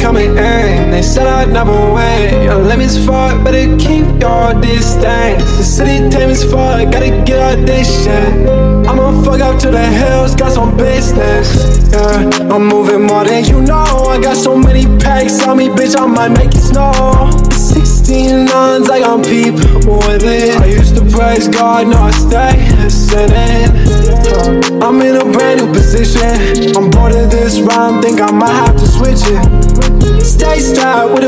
coming in. They said I'd never win. Your limits fuck, better keep your distance. The city tame as fuck, gotta get out this shit. I'ma fuck up to the hills, got some business. Yeah, I'm moving more than you know. I got so many packs on me, bitch, I might make it snow. 16 nines, like I'm people with it. I used to praise God, now I stay sinning. I'm in a brand new position. I'm bored of this rhyme, think I might have to switch it. Stay strapped with a